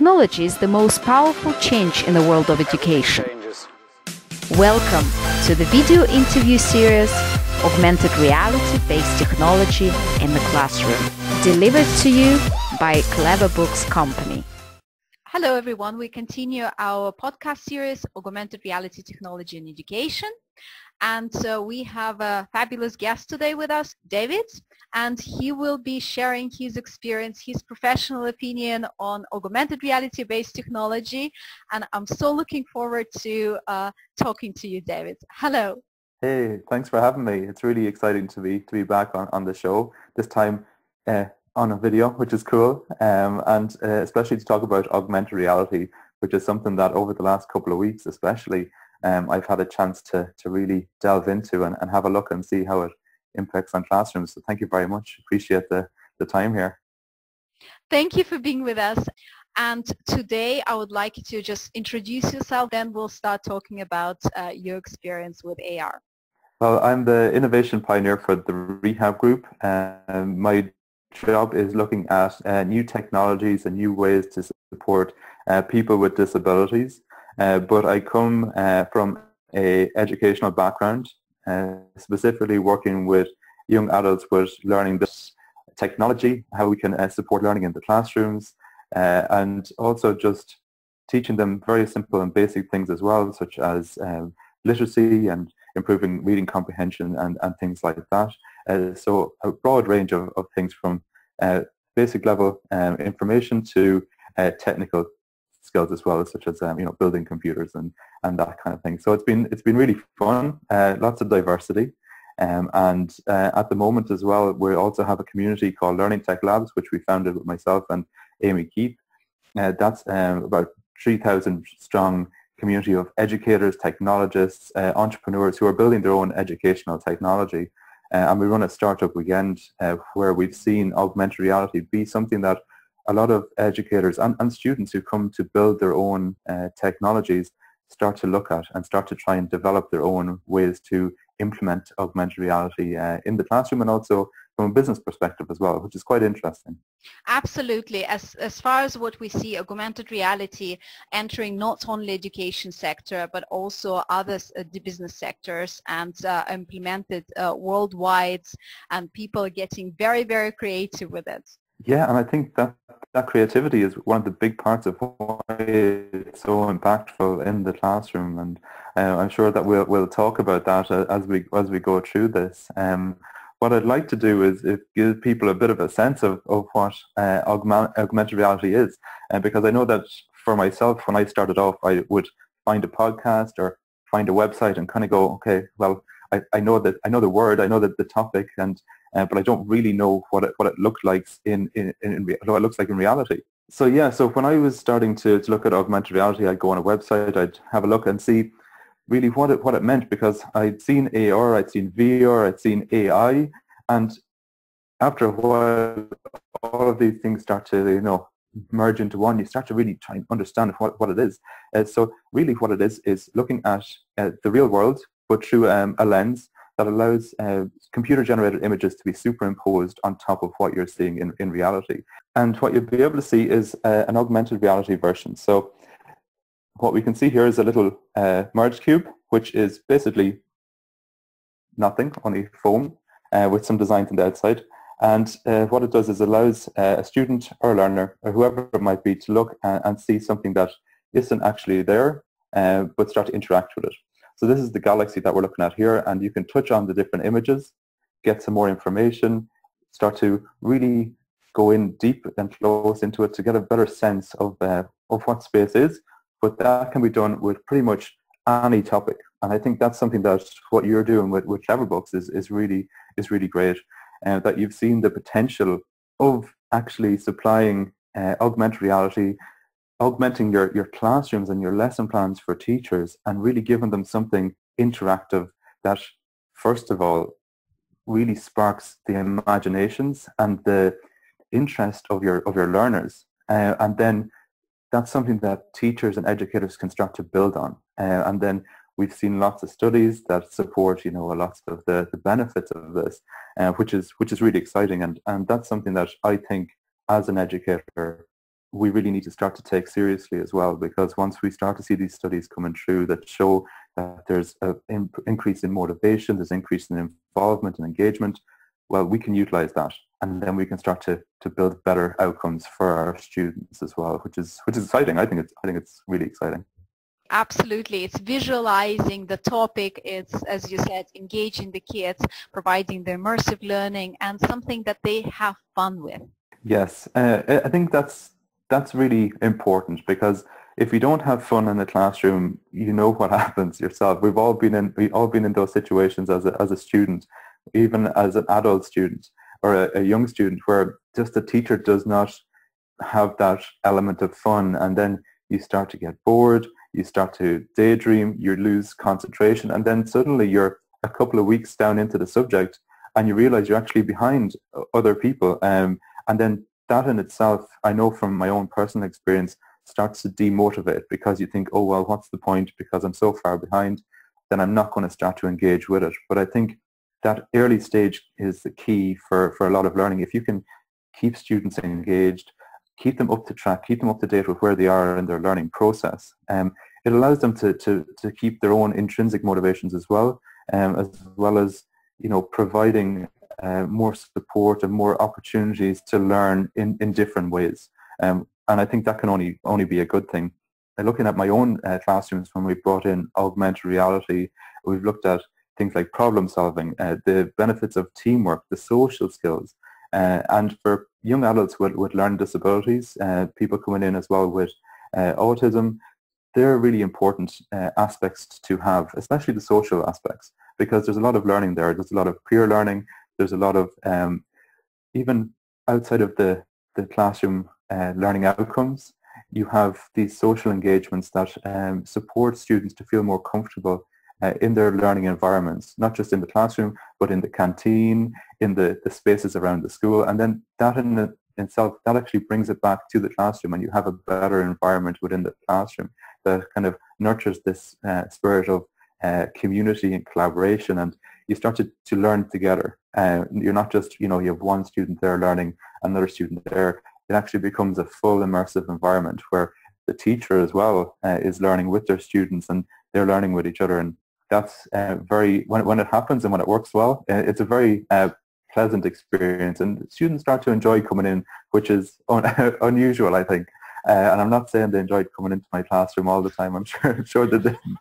Technology is the most powerful change in the world of education. Welcome to the video interview series Augmented Reality-Based Technology in the Classroom, delivered to you by Clever Books Company. Hello everyone, we continue our podcast series Augmented Reality Technology in Education. And so we have a fabulous guest today with us, David, and he will be sharing his experience, his professional opinion on augmented reality-based technology. And I'm so looking forward to uh, talking to you, David. Hello. Hey, thanks for having me. It's really exciting to be to be back on, on the show. This time uh, on a video, which is cool, um, and uh, especially to talk about augmented reality, which is something that over the last couple of weeks, especially, um, I've had a chance to, to really delve into and, and have a look and see how it impacts on classrooms. So thank you very much. Appreciate the, the time here. Thank you for being with us. And today I would like you to just introduce yourself, then we'll start talking about uh, your experience with AR. Well, I'm the innovation pioneer for the Rehab Group. Um, my job is looking at uh, new technologies and new ways to support uh, people with disabilities. Uh, but I come uh, from a educational background, specifically working with young adults with learning this technology, how we can support learning in the classrooms, and also just teaching them very simple and basic things as well, such as um, literacy and improving reading comprehension and, and things like that. Uh, so a broad range of, of things from uh, basic level um, information to uh, technical skills as well, as such as um, you know building computers and and that kind of thing. So it's been it's been really fun, uh, lots of diversity, um, and uh, at the moment as well, we also have a community called Learning Tech Labs, which we founded with myself and Amy Keith. Uh, that's um, about 3,000 strong community of educators, technologists, uh, entrepreneurs who are building their own educational technology. Uh, and we run a startup weekend uh, where we've seen augmented reality be something that a lot of educators and, and students who come to build their own uh, technologies start to look at and start to try and develop their own ways to implement augmented reality uh, in the classroom and also from a business perspective as well, which is quite interesting. Absolutely. As, as far as what we see, augmented reality entering not only education sector, but also other uh, business sectors and uh, implemented uh, worldwide and people are getting very, very creative with it. Yeah, and I think that that creativity is one of the big parts of why it's so impactful in the classroom, and uh, I'm sure that we'll we'll talk about that uh, as we as we go through this. Um, what I'd like to do is, give people a bit of a sense of, of what uh, augment, augmented reality is, uh, because I know that for myself, when I started off, I would find a podcast or find a website and kind of go, okay, well, I, I know that I know the word, I know that the topic, and uh, but I don't really know what it, what it looked like in, in, in, in what it looks like in reality. So yeah, so when I was starting to, to look at augmented reality, I'd go on a website, I'd have a look and see really what it, what it meant because I'd seen AR, I'd seen VR, I'd seen AI, and after a while, all of these things start to, you know, merge into one. You start to really try and understand what, what it is. Uh, so really what it is is looking at uh, the real world, but through um, a lens that allows uh, computer-generated images to be superimposed on top of what you're seeing in, in reality. And what you'll be able to see is uh, an augmented reality version. So what we can see here is a little uh, merge cube, which is basically nothing, only foam, uh, with some designs on the outside. And uh, what it does is allows uh, a student or a learner, or whoever it might be, to look and, and see something that isn't actually there, but start to interact with it. So this is the galaxy that we're looking at here, and you can touch on the different images, get some more information, start to really go in deep and close into it to get a better sense of, uh, of what space is. But that can be done with pretty much any topic. And I think that's something that what you're doing with, with Clever Books is, is really is really great. Uh, that you've seen the potential of actually supplying uh, augmented reality augmenting your, your classrooms and your lesson plans for teachers and really giving them something interactive that, first of all, really sparks the imaginations and the interest of your of your learners. Uh, and then that's something that teachers and educators can start to build on. Uh, and then we've seen lots of studies that support, you know, a lots of the, the benefits of this, uh, which is which is really exciting. And, and that's something that I think as an educator we really need to start to take seriously as well because once we start to see these studies coming through that show that there's an increase in motivation, there's increase in involvement and engagement, well, we can utilize that and then we can start to, to build better outcomes for our students as well, which is which is exciting. I think it's I think it's really exciting. Absolutely. It's visualizing the topic. It's, as you said, engaging the kids, providing the immersive learning and something that they have fun with. Yes, uh, I think that's that's really important because if you don't have fun in the classroom, you know what happens yourself. We've all been in we all been in those situations as a as a student, even as an adult student or a, a young student, where just the teacher does not have that element of fun, and then you start to get bored, you start to daydream, you lose concentration, and then suddenly you're a couple of weeks down into the subject, and you realize you're actually behind other people, um, and then that in itself, I know from my own personal experience, starts to demotivate because you think, oh, well, what's the point? Because I'm so far behind, then I'm not going to start to engage with it. But I think that early stage is the key for, for a lot of learning. If you can keep students engaged, keep them up to track, keep them up to date with where they are in their learning process, um, it allows them to, to, to keep their own intrinsic motivations as well, um, as well as you know providing uh, more support and more opportunities to learn in, in different ways. Um, and I think that can only only be a good thing. And looking at my own uh, classrooms when we brought in augmented reality, we've looked at things like problem solving, uh, the benefits of teamwork, the social skills, uh, and for young adults with, with learning disabilities, uh, people coming in as well with uh, autism, they're really important uh, aspects to have, especially the social aspects, because there's a lot of learning there. There's a lot of peer learning. There's a lot of um, even outside of the, the classroom uh, learning outcomes, you have these social engagements that um, support students to feel more comfortable uh, in their learning environments, not just in the classroom, but in the canteen, in the, the spaces around the school. And then that in the, itself, that actually brings it back to the classroom and you have a better environment within the classroom that kind of nurtures this uh, spirit of uh, community and collaboration and you start to, to learn together. Uh, you're not just, you know, you have one student there learning, another student there. It actually becomes a full immersive environment where the teacher as well uh, is learning with their students and they're learning with each other. And that's uh, very when, when it happens and when it works well uh, it's a very uh, pleasant experience. And students start to enjoy coming in which is un- unusual I think uh, and I'm not saying they enjoyed coming into my classroom all the time I'm sure I'm sure they didn't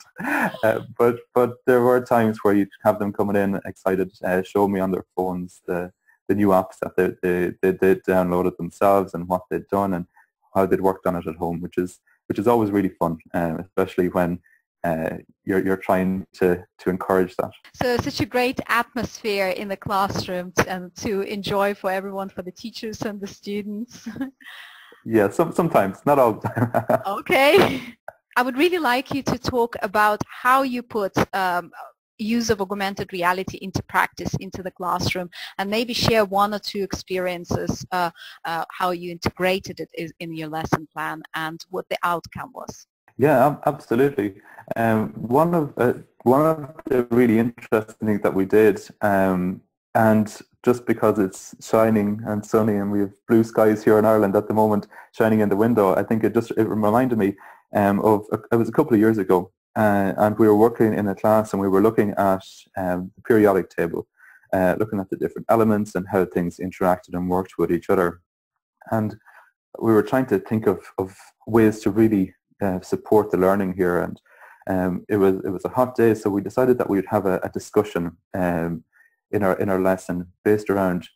uh, but but there were times where you have them coming in excited show me on their phones the the new apps that they, they, they, downloaded themselves and what they'd done and how they'd worked on it at home, which is which is always really fun, uh, especially when uh, you're you're trying to to encourage that. So such a great atmosphere in the classroom and to enjoy for everyone, for the teachers and the students. yeah, some sometimes, not all the time. okay. I would really like you to talk about how you put um, use of augmented reality into practice, into the classroom, and maybe share one or two experiences, uh, uh, how you integrated it in your lesson plan and what the outcome was. Yeah, absolutely. Um, one of uh, one of the really interesting things that we did, um, and just because it's shining and sunny and we have blue skies here in Ireland at the moment, shining in the window, I think it just it reminded me um, of it was a couple of years ago uh, and we were working in a class and we were looking at um, the periodic table, uh, looking at the different elements and how things interacted and worked with each other. And we were trying to think of, of ways to really uh, support the learning here. And um, it was it was a hot day, so we decided that we would have a, a discussion um, in our in our lesson based around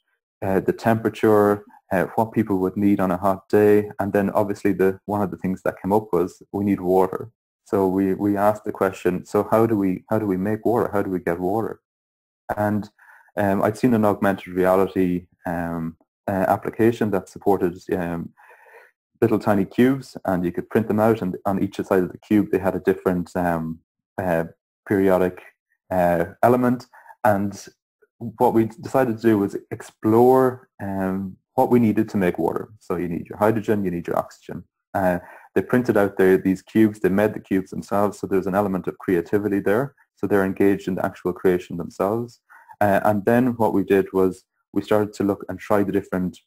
uh, the temperature, uh, what people would need on a hot day, and then obviously the one of the things that came up was we need water. So we, we asked the question, so how do we how do we make water? How do we get water? And um, I'd seen an augmented reality um, uh, application that supported um, little tiny cubes, and you could print them out, and on each side of the cube they had a different um, uh, periodic uh, element. And what we decided to do was explore um, what we needed to make water. So you need your hydrogen, you need your oxygen. Uh, they printed out these cubes, they made the cubes themselves, so there's an element of creativity there. So they're engaged in the actual creation themselves. Uh, and then what we did was we started to look and try the different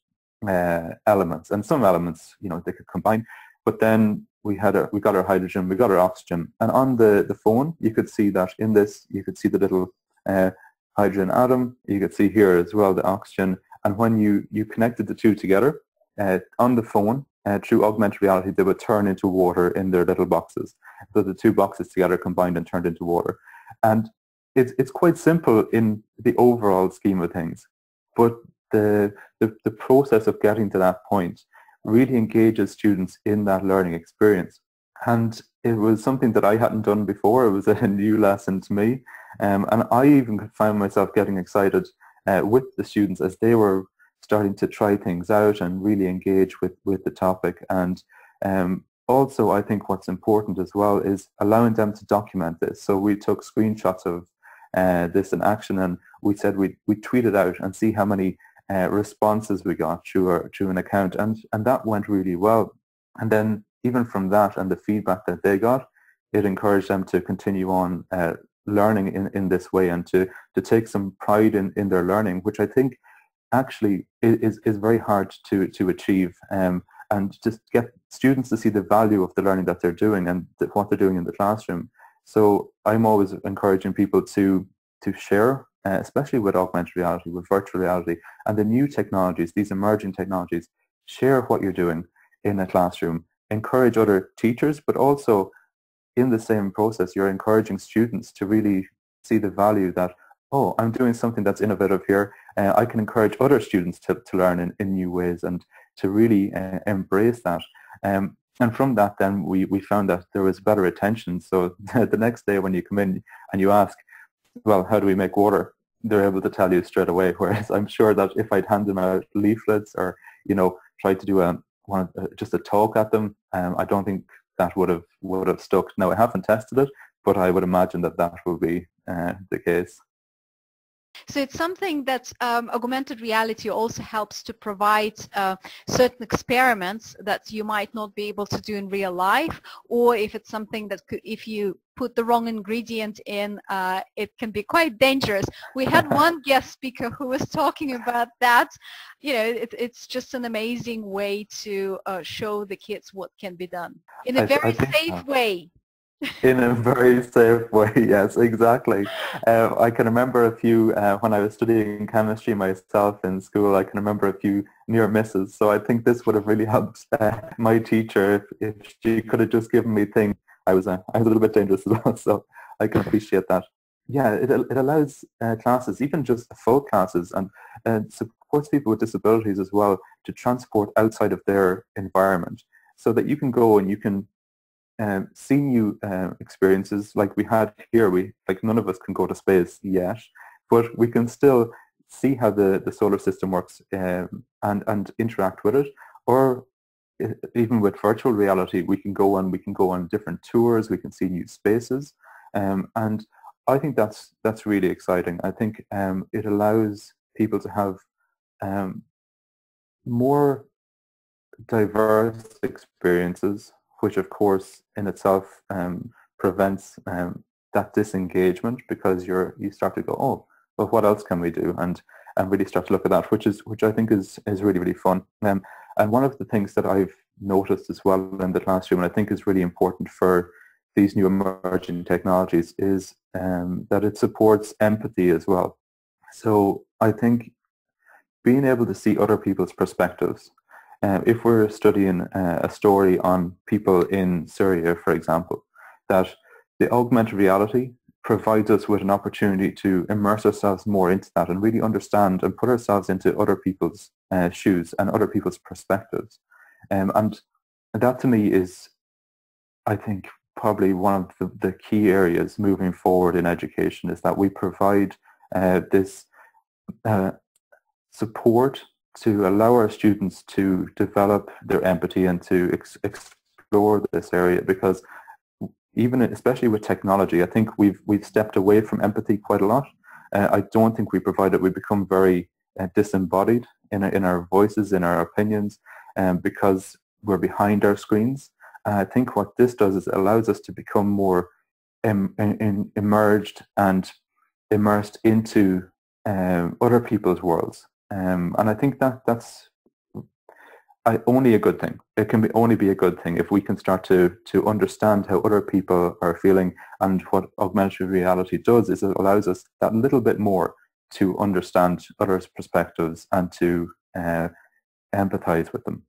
uh, elements, and some elements, you know, they could combine. But then we had a, we got our hydrogen, we got our oxygen, and on the the phone you could see that in this you could see the little uh, hydrogen atom. You could see here as well the oxygen, and when you you connected the two together uh, on the phone uh, through augmented reality, they would turn into water in their little boxes. So the two boxes together combined and turned into water, and it's it's quite simple in the overall scheme of things, but the, the, the process of getting to that point really engages students in that learning experience. And it was something that I hadn't done before. It was a new lesson to me. Um, and I even found myself getting excited uh, with the students as they were starting to try things out and really engage with, with the topic. And um, also, I think what's important as well is allowing them to document this. So we took screenshots of uh, this in action and we said we'd, we'd tweet it out and see how many uh, responses we got to our, through an account. And, and that went really well. And then even from that and the feedback that they got, it encouraged them to continue on uh, learning in, in this way and to, to take some pride in, in their learning, which I think actually is, is very hard to, to achieve. Um, and just get students to see the value of the learning that they're doing and what they're doing in the classroom. So I'm always encouraging people to to share uh, especially with augmented reality, with virtual reality, and the new technologies, these emerging technologies, share what you're doing in a classroom. Encourage other teachers, but also in the same process, you're encouraging students to really see the value that, oh, I'm doing something that's innovative here. Uh, I can encourage other students to, to learn in, in new ways and to really uh, embrace that. Um, and from that, then we, we found that there was better attention. So the next day when you come in and you ask, well, how do we make water? they're able to tell you straight away. Whereas I'm sure that if I'd hand them out leaflets or you know tried to do a one uh, just a talk at them, um, I don't think that would have would have stuck. Now I haven't tested it, but I would imagine that that would be uh, the case. So it's something that um, augmented reality also helps to provide uh, certain experiments that you might not be able to do in real life, or if it's something that could, if you put the wrong ingredient in, uh, it can be quite dangerous. We had one guest speaker who was talking about that. You know, it, it's just an amazing way to uh, show the kids what can be done in a I, very I safe way in a very safe way, yes, exactly. Uh, I can remember a few, uh, when I was studying chemistry myself in school, I can remember a few near misses. So I think this would have really helped uh, my teacher if, if she could have just given me things. I was, uh, I was a little bit dangerous as well, so I can appreciate that. Yeah, it, it allows uh, classes, even just full classes, and supports people with disabilities as well to transport outside of their environment so that you can go and you can um, see new uh, experiences like we had here. We like none of us can go to space yet, but we can still see how the, the solar system works um, and and interact with it. Or even with virtual reality, we can go on we can go on different tours. We can see new spaces, um, and I think that's that's really exciting. I think um, it allows people to have um, more diverse experiences which of course in itself um, prevents um, that disengagement because you're you start to go, oh, well, what else can we do? And and really start to look at that, which is which I think is is really really fun. Um, and one of the things that I've noticed as well in the classroom, and I think is really important for these new emerging technologies, is um, that it supports empathy as well. So I think being able to see other people's perspectives uh, if we're studying uh, a story on people in Syria, for example, that the augmented reality provides us with an opportunity to immerse ourselves more into that and really understand and put ourselves into other people's uh, shoes and other people's perspectives. Um, and that to me is, I think, probably one of the, the key areas moving forward in education is that we provide uh, this uh, support to allow our students to develop their empathy and to ex- explore this area because even especially with technology, I think we've we've stepped away from empathy quite a lot. Uh, I don't think we provide it. We become very uh, disembodied in our, in our voices, in our opinions, um, because we're behind our screens. And I think what this does is allows us to become more Im- in, emerged and immersed into um, other people's worlds. Um, and I think that that's I, only a good thing. It can be only be a good thing if we can start to to understand how other people are feeling. And what augmented reality does is it allows us that little bit more to understand others' perspectives and to uh, empathize with them.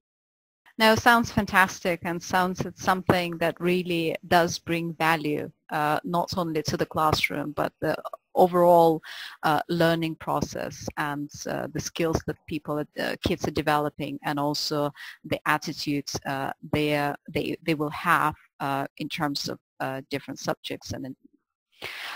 Now, sounds fantastic and sounds it's something that really does bring value, uh, not only to the classroom, but the overall uh, learning process and uh, the skills that people, uh, kids are developing and also the attitudes uh, they, they, they will have uh, in terms of different subjects and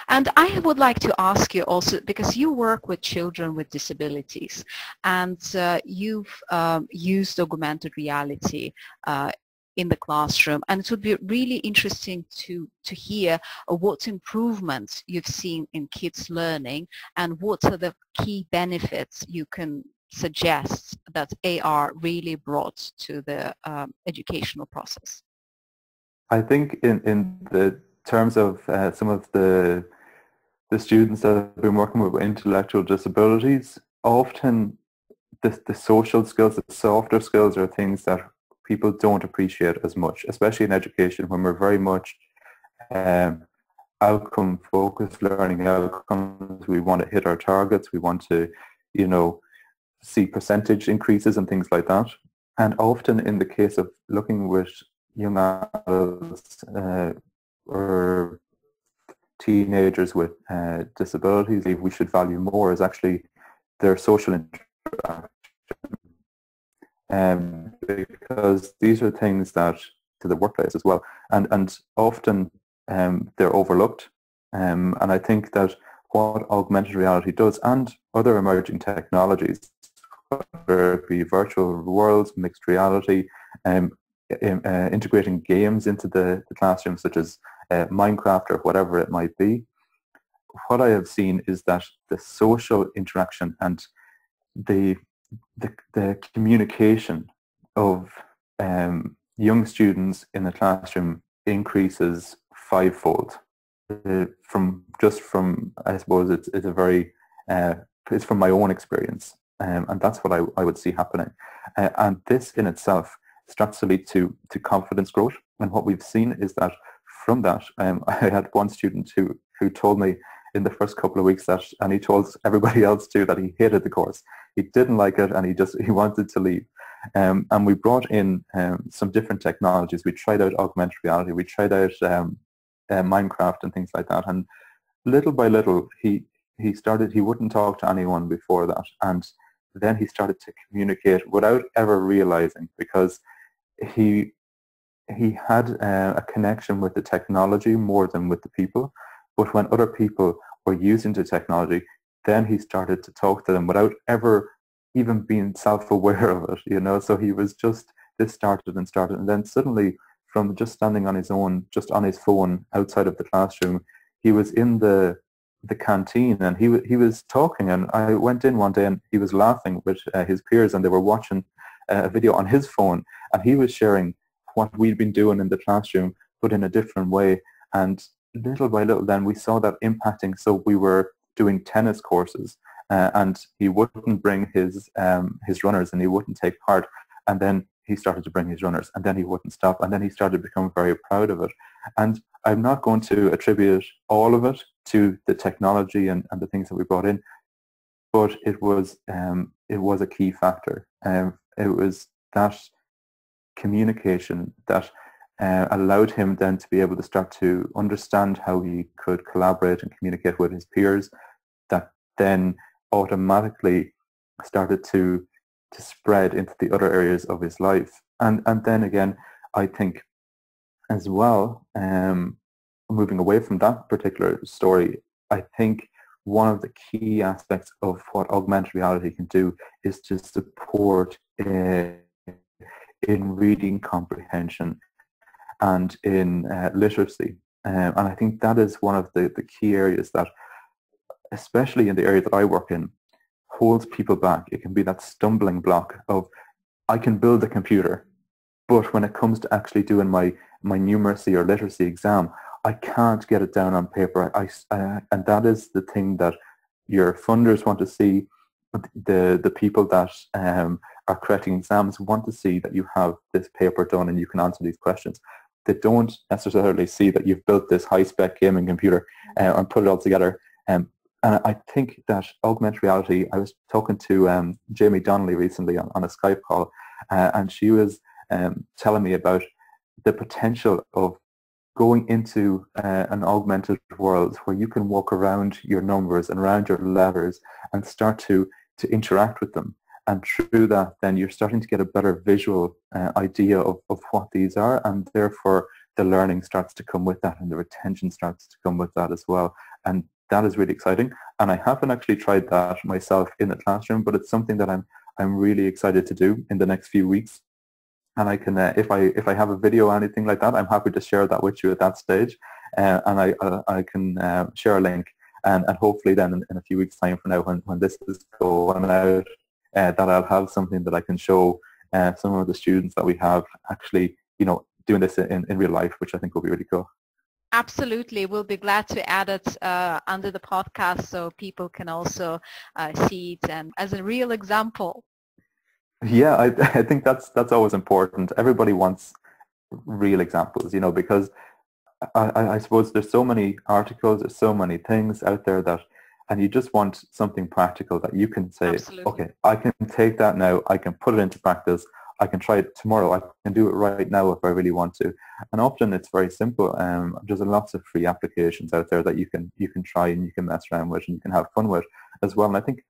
and I would like to ask you also, because you work with children with disabilities and uh, you've um, used augmented reality uh, in the classroom and it would be really interesting to, to hear what improvements you've seen in kids learning and what are the key benefits you can suggest that AR really brought to the um, educational process. I think in, in the terms of uh, some of the the students that have been working with intellectual disabilities, often the, the social skills, the softer skills are things that people don't appreciate as much, especially in education when we're very much um, outcome focused learning outcomes. We want to hit our targets. We want to, you know, see percentage increases and things like that. And often in the case of looking with young adults uh, or teenagers with uh, disabilities, we should value more is actually their social interaction. Um, because these are things that to the workplace as well, and and often um, they're overlooked. Um, and I think that what augmented reality does, and other emerging technologies, whether it be virtual worlds, mixed reality, um, uh, integrating games into the, the classroom, such as uh, Minecraft or whatever it might be, what I have seen is that the social interaction and the the, the communication of um, young students in the classroom increases fivefold. Uh, from just from I suppose it's it's a very uh, it's from my own experience, um, and that's what I, I would see happening. Uh, and this in itself starts to lead to to confidence growth. And what we've seen is that from that, um, I had one student who, who told me in the first couple of weeks that, and he told everybody else too, that he hated the course. He didn't like it and he just, he wanted to leave. Um, and we brought in um, some different technologies. We tried out augmented reality. We tried out um, uh, Minecraft and things like that. And little by little, he, he started, he wouldn't talk to anyone before that. And then he started to communicate without ever realizing because he he had uh, a connection with the technology more than with the people. But when other people were using the technology, then he started to talk to them without ever even being self-aware of it, you know. So he was just, this started and started. And then suddenly from just standing on his own, just on his phone outside of the classroom, he was in the the canteen and he, he was talking and I went in one day and he was laughing with uh, his peers and they were watching uh, a video on his phone and he was sharing what we'd been doing in the classroom, but in a different way. And little by little then we saw that impacting. So we were doing tennis courses uh, and he wouldn't bring his, um, his runners and he wouldn't take part. And then he started to bring his runners and then he wouldn't stop and then he started to become very proud of it. And I'm not going to attribute all of it to the technology and, and the things that we brought in, but it was um, it was a key factor. Um, it was that communication that uh, allowed him then to be able to start to understand how he could collaborate and communicate with his peers that then automatically started to to spread into the other areas of his life. And and then again, I think as well, um, moving away from that particular story, I think one of the key aspects of what augmented reality can do is to support uh, in reading comprehension and in uh, literacy. Um, and I think that is one of the, the key areas that, especially in the area that I work in, holds people back. It can be that stumbling block of, I can build a computer, but when it comes to actually doing my, my numeracy or literacy exam, I can't get it down on paper. I, I and that is the thing that your funders want to see, the, the people that um, are correcting exams want to see that you have this paper done and you can answer these questions. They don't necessarily see that you've built this high-spec gaming computer uh, and put it all together. Um, and I think that augmented reality, I was talking to um, Jaime Donally recently on, on a Skype call, uh, and she was um, telling me about the potential of going into uh, an augmented world where you can walk around your numbers and around your letters and start to, to interact with them. And through that, then you're starting to get a better visual uh, idea of, of what these are, and therefore the learning starts to come with that and the retention starts to come with that as well. And that is really exciting. And I haven't actually tried that myself in the classroom, but it's something that I'm I'm really excited to do in the next few weeks. And I can, uh, if I if I have a video or anything like that, I'm happy to share that with you at that stage. Uh, and I uh, I can uh, share a link, and, and hopefully then in, in, a few weeks time from now, when when this is going out, that I'll have something that I can show uh, some of the students that we have actually, you know, doing this in, in real life, which I think will be really cool. Absolutely. We'll be glad to add it uh, under the podcast so people can also uh, see it and as a real example. Yeah, I, I think that's that's always important. Everybody wants real examples, you know, because I, I suppose there's so many articles, there's so many things out there that, and you just want something practical that you can say, Absolutely. okay, I can take that now, I can put it into practice, I can try it tomorrow. I can do it right now if I really want to. And often it's very simple. Um, there's lots of free applications out there that you can you can try and you can mess around with and you can have fun with as well. And I think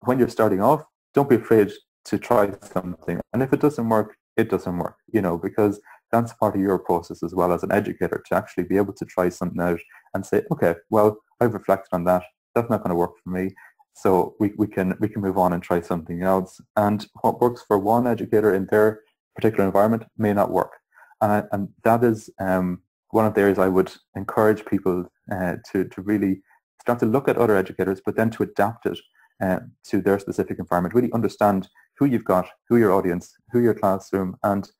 when you're starting off, don't be afraid to try something. And if it doesn't work, it doesn't work. You know, because that's part of your process as well as an educator to actually be able to try something out and say, okay, well, I've reflected on that. That's not going to work for me. So we, we can we can move on and try something else. And what works for one educator in their particular environment may not work. And, I, and that is um, one of the areas I would encourage people uh, to, to really start to look at other educators, but then to adapt it uh, to their specific environment. Really understand who you've got, who your audience, who your classroom, and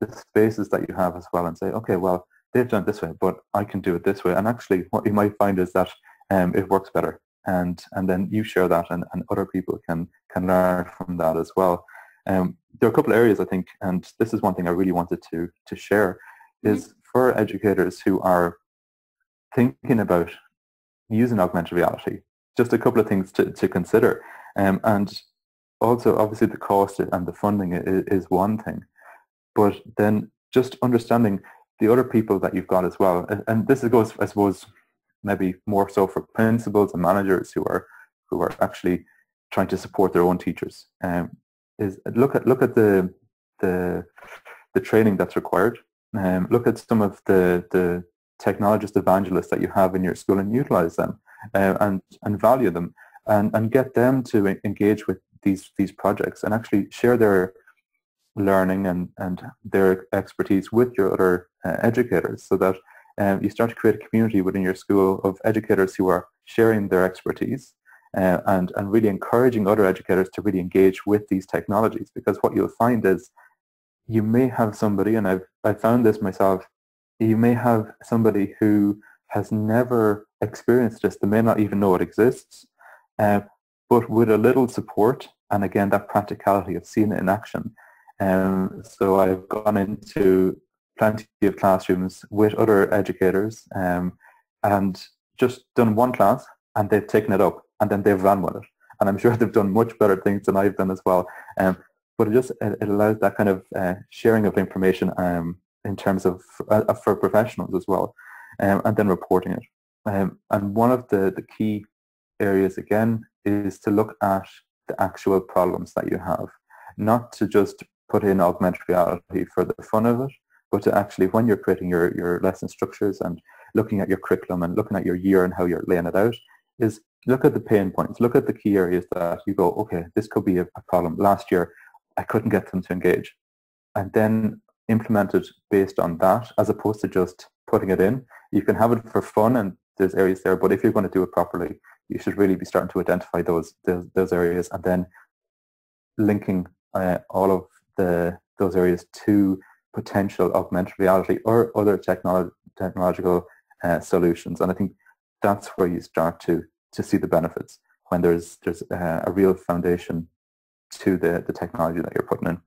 the spaces that you have as well, and say, okay, well, they've done it this way, but I can do it this way. And actually, what you might find is that um, it works better and and then you share that and, and other people can can learn from that as well. Um, there are a couple of areas I think, and this is one thing I really wanted to to share, mm-hmm. is for educators who are thinking about using augmented reality, just a couple of things to, to consider. Um, and also, obviously, the cost and the funding is, is one thing, but then just understanding the other people that you've got as well. And, and this goes, I suppose, maybe more so for principals and managers who are who are actually trying to support their own teachers. Um, is look at look at the the the training that's required. Um, look at some of the the technologist evangelists that you have in your school and utilize them uh, and and value them and and get them to engage with these these projects and actually share their learning and and their expertise with your other uh, educators so that um, you start to create a community within your school of educators who are sharing their expertise uh, and, and really encouraging other educators to really engage with these technologies because what you'll find is you may have somebody, and I've I found this myself, you may have somebody who has never experienced this, they may not even know it exists, uh, but with a little support, and again, that practicality of seeing it in action. Um, so I've gone into plenty of classrooms with other educators um, and just done one class and they've taken it up and then they've run with it. And I'm sure they've done much better things than I've done as well. Um, but it just it, allows that kind of uh, sharing of information um, in terms of uh, for professionals as well, um, and then reporting it. Um, and one of the, the key areas again is to look at the actual problems that you have, not to just put in augmented reality for the fun of it, but to actually, when you're creating your, your lesson structures and looking at your curriculum and looking at your year and how you're laying it out, is look at the pain points, look at the key areas that you go, okay, this could be a, a problem. Last year, I couldn't get them to engage. And then implement it based on that as opposed to just putting it in. You can have it for fun and there's areas there, but if you're going to do it properly, you should really be starting to identify those those, those areas and then linking uh, all of the those areas to potential augmented reality or other technolo- technological uh, solutions. And I think that's where you start to, to see the benefits when there's, there's uh, a real foundation to the, the technology that you're putting in.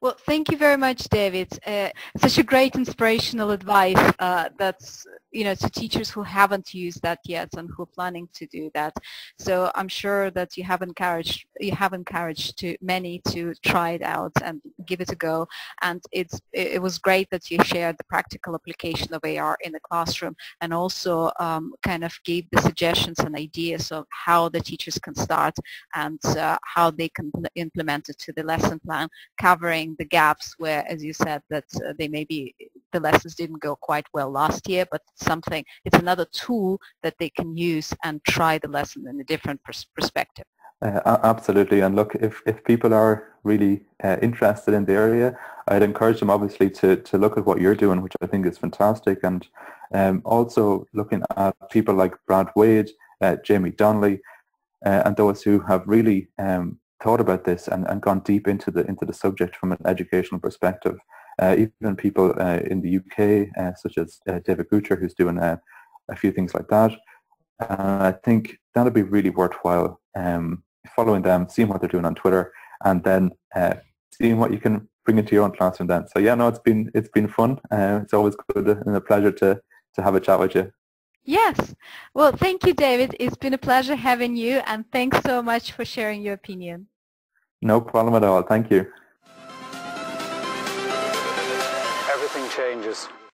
Well, thank you very much, David. Uh, such a great inspirational advice uh, that's, you know, to teachers who haven't used that yet and who are planning to do that. So I'm sure that you have encouraged, you have encouraged to many to try it out and give it a go. And it's, it was great that you shared the practical application of AR in the classroom and also um, kind of gave the suggestions and ideas of how the teachers can start and uh, how they can implement it to the lesson plan, covering the gaps where, as you said, that uh, they maybe the lessons didn't go quite well last year, but something, it's another tool that they can use and try the lesson in a different pers perspective. Uh, absolutely. And look, if, if people are really uh, interested in the area, I'd encourage them obviously to, to look at what you're doing, which I think is fantastic. And um, also looking at people like Brad Waid, uh, Jaime Donally, uh, and those who have really um, thought about this and, and gone deep into the into the subject from an educational perspective. Uh, even people uh, in the UK, uh, such as uh, David Gucher, who's doing uh, a few things like that. I think that'll be really worthwhile um, following them, seeing what they're doing on Twitter, and then uh, seeing what you can bring into your own classroom then. So yeah, no, it's been it's been fun. it's always good and a pleasure to to have a chat with you. Yes. Well, thank you, David. It's been a pleasure having you, and thanks so much for sharing your opinion. No problem at all. Thank you. Changes.